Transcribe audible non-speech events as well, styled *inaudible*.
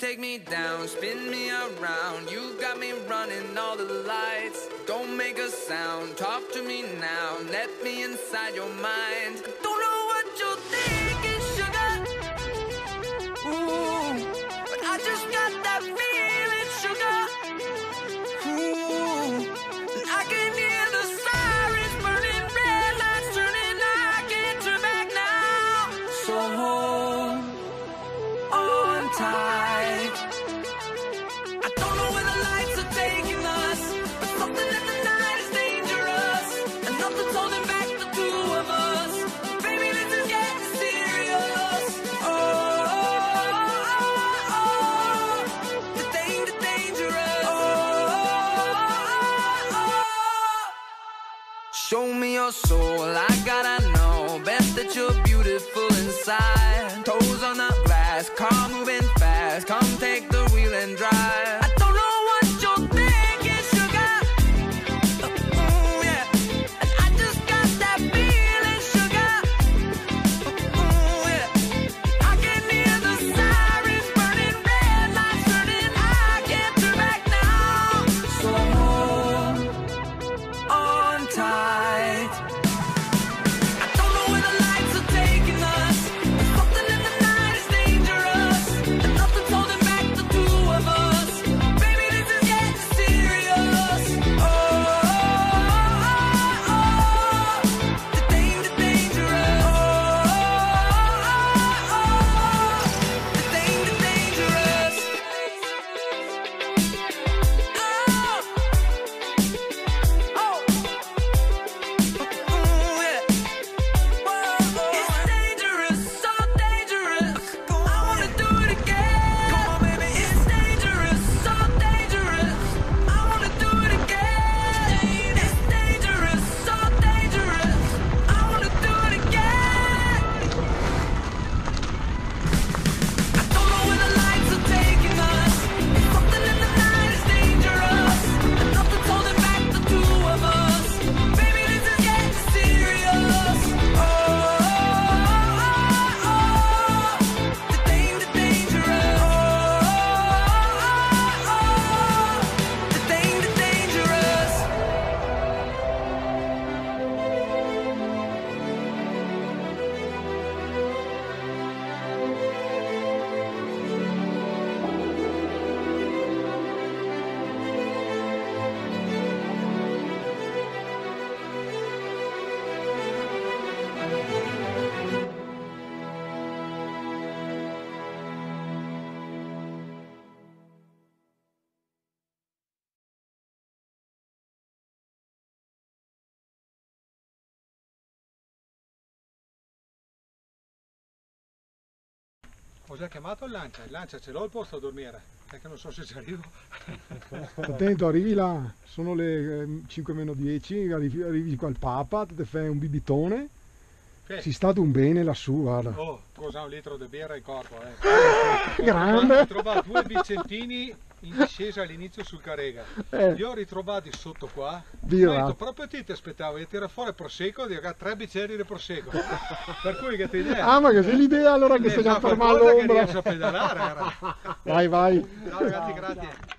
take me down, spin me around. You got me running all the lights. Don't make a sound, talk to me now. Let me inside your mind. Don't your soul, I gotta know. Best that you're beautiful inside. Toes on the glass, car moving fast. Come Ho già chiamato il Lancia, il Lancia ce l'ho il posto a dormire, è che non so se ci arrivo. *laughs* Attento, arrivi là, sono le eh, 5 meno 10, arrivi, arrivi qua il Papa, ti fai un bibitone, Sì. si sta un bene lassù, guarda. Oh, cosa un litro di birra in corpo, eh. Grande. Ho trovato due vicentini in discesa all'inizio sul Carega. Eh. Li ho ritrovati sotto qua. Ho detto, proprio ti ti aspettavo di tirare fuori prosecco, dico, "Ah, tre bicchieri di prosecco. *laughs* per cui che ti idea? Ah, ma che sei l'idea allora che Eh, stiamo fa fermando all'ombra. riesco a pedalare. *laughs* Vai, vai. Ciao ragazzi, grazie.